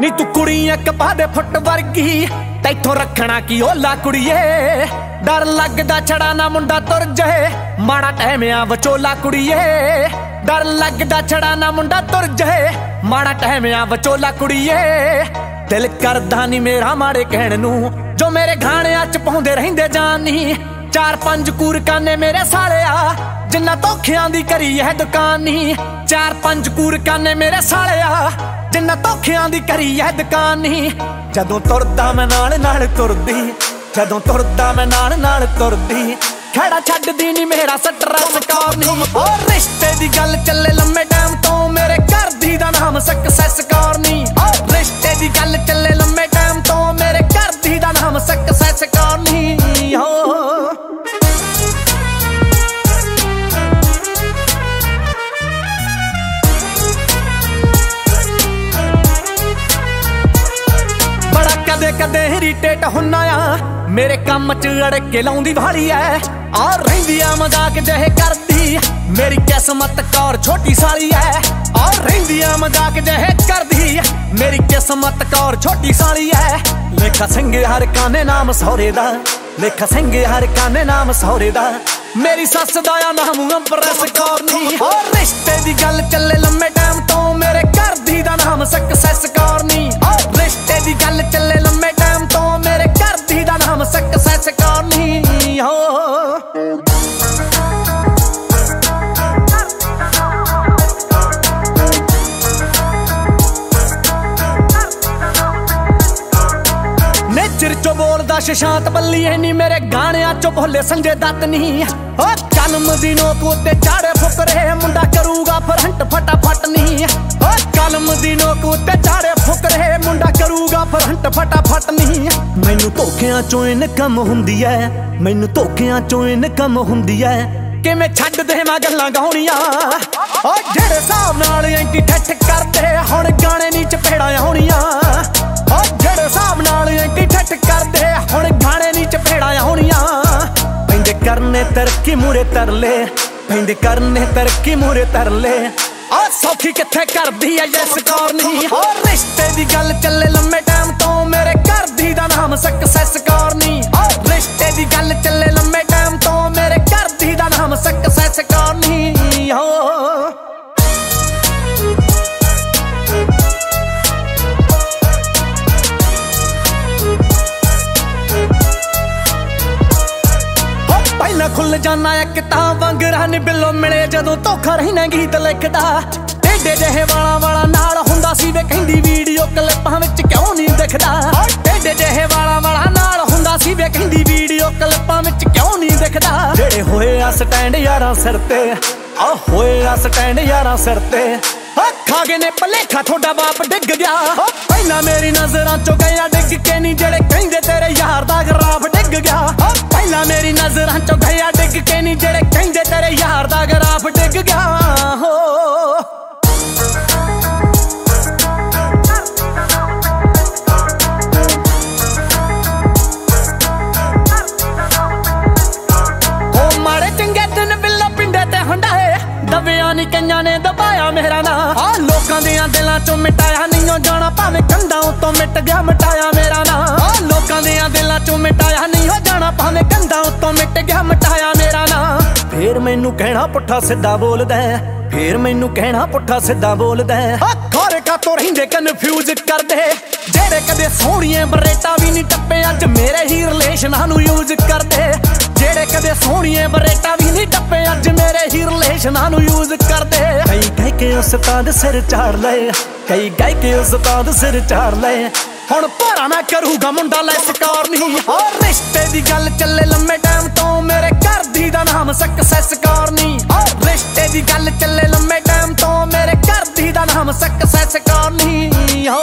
ਨੀ ਤੂੰ ਕੁੜੀ ਇੱਕ ਪਾਦੇ ਫੁੱਟ ਵਰਗੀ। ਤੈਥੋਂ ਰੱਖਣਾ ਕੀ ਓਲਾ ਕੁੜੀਏ? ਡਰ ਲੱਗਦਾ ਛੜਾ ਨਾ ਮੁੰਡਾ ਤੁਰ ਜਾਏ। ਮਾੜਾ ਟਹਿਮਿਆਂ ਵਿਚੋਲਾ ਕੁੜੀਏ। ਡਰ ਲੱਗਦਾ ਛੜਾ ਨਾ ਮੁੰਡਾ ਤੁਰ ਜਾਏ। ਮਾੜਾ ਟਹਿਮਿਆਂ ਵਿਚੋਲਾ ਕੁੜੀਏ। ਦਿਲ ਕਰਦਾ ਨਹੀਂ ਮੇਰਾ ਮਾੜੇ ਕਹਿਣ ਨੂੰ। ਜੋ ਮੇਰੇ ਗਾਣਿਆਂ ਚ ਪਾਉਂਦੇ ਰਹਿੰਦੇ ਜਾਨੀ ਚਾਰ ਪੰਜ ਕੂਰਕਾਨੇ ਮੇਰੇ ਸਾਲਿਆ। ਜਿੰਨਾ ਧੋਖਿਆਂ ਦੀ ਕਰੀ ਇਹ ਦੁਕਾਨੀ, ਚਾਰ ਪੰਜ ਕੂਰਕਾਨੇ ਮੇਰੇ ਸਾਲਿਆ। ਜਿੰਨਾ ਧੋਖਿਆਂ ਦੀ ਕਰੀ ਐ ਦੁਕਾਨੀ, ਜਦੋਂ ਤੁਰਦਾ ਮੈਂ ਨਾਲ ਨਾਲ ਤੁਰਦੀ, ਜਦੋਂ ਤੁਰਦਾ ਮੈਂ ਨਾਲ ਨਾਲ ਤੁਰਦੀ। ਖੜਾ ਛੱਡਦੀ ਨਹੀਂ ਮੇਰਾ ਸਟਰਾ ਸਕਾਰ ਨਹੀਂ ਰਿਸ਼ਤੇ ਦੀ ਗੱਲ ਚੱਲੇ ਲੰਮੇ ਟਾਈਮ ਤੋਂ ਮੇਰੇ ਇਰੀਟੇਟ ਹੁੰਨਾ ਆ। ਮੇਰੇ ਕੰਮ 'ਚ ਅੜ ਕੇ ਲਾਉਂਦੀ ਵਾਲੀ ਐ। ਆ ਰਹਿੰਦੀ ਆ ਮਜ਼ਾਕ ਜਿਹੇ ਕਰਦੀ। ਮੇਰੀ ਕਿਸਮਤ ਕੌਰ ਛੋਟੀ ਸਾਲੀ ਐ। ਆ ਰਹਿੰਦੀ ਆ ਮਜ਼ਾਕ ਜਿਹੇ ਕਰਦੀ। ਮੇਰੀ ਕਿਸਮਤ ਕੌਰ ਛੋਟੀ ਸਾਲੀ ਐ। ਲੇਖਾ ਸਿੰਘ ਹਰ ਕਾਨੇ ਨਾਮ ਸਹੁਰੇ ਦਾ। ਲੇਖਾ ਸਿੰਘੇ ਹਰ ਕਾਨੇ ਨਾਮ ਸਹੁਰੇ ਦਾ। ਮੇਰੀ ਸੱਸ ਦਾ ਨਾਮ ਅੰਪ੍ਰੈਸ ਕੌਰ ਨਹੀਂ ਹੋ ਰਿਸ਼ਤੇ ਦੀ ਗੱਲ ਚੱਲੇ ਲੰਮੇ ਚੋਂ ਬੋਲਦਾ ਸ਼ਸ਼ਾਂਤ ਬੱਲੀ ਐ ਨੀ ਮੇਰੇ ਗਾਣਿਆਂ ਚੋਂ ਭੋਲੇ ਸੰਜੇ ਦੱਤ ਨਹੀਂ ਓ ਕਲਮ ਦੀ ਨੋਕ ਉੱਤੇ ਚਾੜੇ ਫੁਕਰੇ, ਮੁੰਡਾ ਕਰੂਗਾ ਫਰੰਟ ਫਟਾਫਟ ਨਹੀਂ ਓ ਕਲਮ ਦੀ ਨੋਕ ਉੱਤੇ ਚਾੜੇ ਫੁਕਰੇ, ਮੁੰਡਾ ਕਰੂਗਾ ਫਰੰਟ ਫਟਾਫਟ ਨਹੀਂ ਮੈਨੂੰ ਧੋਖਿਆਂ ਚੋਂ ਇਨਕਮ ਹੁੰਦੀ ਐ, ਮੈਨੂੰ ਧੋਖਿਆਂ ਚੋਂ ਇਨਕਮ ਹੁੰਦੀ ਐ। ਕਿਵੇਂ ਛੱਡ ਦੇ ਮੈਂ ਗੱਲਾਂ ਗਾਉਣੀਆਂ? ਓ ਜਿਹੜੇ ਹਿਸਾਬ ਨਾਲ ਕਰਨੇ ਤਰੱਕੀ ਮੂਰੇ ਤਰਲੇ ਪੈਂਦੇ ਕਰਨੇ ਤਰੱਕੀ ਮੂਰੇ ਤਰਲੇ ਆ ਸੌਖੀ ਕਿੱਥੇ ਕਰਦੀ ਐ ਯੈਸ ਕੌਰ ਨਹੀਂ ਓ ਰਿਸ਼ਤੇ ਦੀ ਗੱਲ ਚੱਲੇ ਲੰਮੇ ਟਾਈਮ ਤੋਂ। ਮੇਰੇ ਘਰ ਦੀ ਦਾ ਨਾਮ ਸਕਸੈਸ ਕਰਨੀ ਓ ਰਿਸ਼ਤੇ ਦੀ ਗੱਲ ਚੱਲੇ ਲੰਮੇ ਟਾਈਮ ਤੋਂ। ਮੇਰੇ ਘਰ ਦੀ ਦਾ ਨਾਮ ਸਕਸੈਸ ਕਰਨੀ ਓ ਪਹਿਲਾਂ ਜਾਣਾ, ਇੱਕ ਤਾਂ ਵਾਂਗਰਾਂ ਨੀ ਬਿੱਲੋ ਮਿਲੇ, ਜਦੋਂ ਧੋਖਾ ਰਹਿਣਾ ਗੀਤ ਲਿਖਦਾ। ਟੇਡੇ ਜਿਹੇ ਵਾਲਾਂ ਵਾਲਾ ਨਾਲ ਹੁੰਦਾ ਸੀ ਵੇ, ਕਹਿੰਦੀ ਵੀਡੀਓ ਕਲਿੱਪਾਂ ਵਿੱਚ ਕਿਉਂ ਨਹੀਂ ਦਿਖਦਾ? ਟੇਡੇ ਜਿਹੇ ਵਾਲਾਂ ਵਾਲਾ ਨਾਲ ਹੁੰਦਾ ਸੀ ਵੇ, ਕਹਿੰਦੀ ਵੀਡੀਓ ਕਲਿੱਪਾਂ ਵਿੱਚ ਕਿਉਂ ਨਹੀਂ ਦਿਖਦਾ? ਜਿਹੜੇ ਹੋਏ ਆ ਸਟੈਂਡ ਯਾਰਾਂ ਸਿਰ ਤੇ, ਆ ਹੋਏ ਆ ਸਟੈਂਡ ਯਾਰਾਂ ਸਿਰ ਤੇ। ਖਾ ਗਏ ਨੇ ਭਲੇਖਾ ਤੁਹਾਡਾ ਬਾਪ ਡਿੱਗ ਗਿਆ। ਪਹਿਲਾਂ ਮੇਰੀ ਨਜ਼ਰਾਂ ਚੋਂ ਗਿਆ, ਡਿੱਗ ਕੇ ਨਹੀਂ ਜਿਹੜੇ ਕਹਿੰਦੇ ਕੇ ਨਹੀਂ ਜਿਹੜੇ ਕਹਿੰਦੇ ਤੇਰੇ ਯਾਰ ਦਾ ਗਰਾਫ ਡਿੱਗ ਗਿਆ। ਹੋ। ਉਹ ਮਾੜੇ ਚੰਗੇ ਦਿਨ ਬਿੱਲੋ ਪਿੰਡੇ ਤੇ ਹੰਡਾਏ ਦਬਿਆਂ ਨੀ ਕਈਆਂ ਨੇ ਦਬਾਇਆ ਮੇਰਾ ਨਾਂ। ਆ ਲੋਕਾਂ ਦੀਆਂ ਦਿਲਾਂ ਚੋਂ ਮਿਟਾਇਆ ਨਹੀਂ ਉਹ ਜਾਣਾ, ਭਾਵੇਂ ਕੰਧਾਂ ਉਤੋਂ ਮਿਟ ਗਿਆ, ਮਿਟਾਇਆ ਮੇਰਾ ਨਾਂ। ਆ ਲੋਕਾਂ ਦੀਆਂ ਦਿਲਾਂ ਚੋਂ ਮਿਟਾਇਆ ਮੈਨੂੰ ਕਹਿਣਾ ਪੁੱਠਾ ਸਿੱਧਾ ਬੋਲਦਾ ਫੇਰ ਮੈਨੂੰ ਕਹਿਣਾ ਪੁੱਠਾ ਸਿੱਧਾ ਬੋਲਦਾ ਹੈ। ਆ ਰਹਿੰਦੇ ਕਨਫਿਊਜ਼ ਕਰਦੇ। ਜਿਹੜੇ ਕਦੇ ਸੋਹਣੀਏ ਬਰੇਟਾ ਵੀ ਨਹੀਂ ਟੱਪੇ, ਅੱਜ ਮੇਰੇ ਹੀ ਰਿਲੇਸ਼ਨਾਂ ਨੂੰ ਯੂਜ਼ ਕਰਦੇ। ਜਿਹੜੇ ਕਦੇ ਸੋਹਣੀਏ ਬਰੇਟਾ ਵੀ ਨਹੀਂ ਟੱਪੇ, ਅੱਜ ਮੇਰੇ ਹੀ ਰਿਲੇਸ਼ਨਾਂ ਨੂੰ ਯੂਜ਼ ਕਰਦੇ। ਕਈ ਕਹਿ ਕੇ ਉਸਤਾਦ ਸਿਰ ਚਾੜ ਲਏ। ਕਈ ਕਹਿ ਕੇ ਉਸਤਾਦ ਸਿਰ ਚਾੜ ਲਏ। ਹੁਣ ਭਾਰਾ ਨਾ ਕਰੂਗਾ ਮੁੰਡਾ, ਲੈ ਕਾਰ ਨਹੀਂ। ਹੋ ਰਿਸ਼ਤੇ ਦੀ ਗੱਲ ਚੱਲੇ ਲੰਮੇ ਟਾਈਮ ਤੋਂ। ਮੇਰੇ ਘਰ ਦੀ ਦਾ ਨਾਮ ਸਕਸੈਸ ਦੀ ਗੱਲ ਚੱਲੇ ਲੰਮੇ ਟਾਈਮ ਤੋਂ ਮੇਰੇ ਘਰ ਦੀ ਦਾ ਨਾਮ ਸਕਸੈਸ ਕਰਨੀ ਹੋ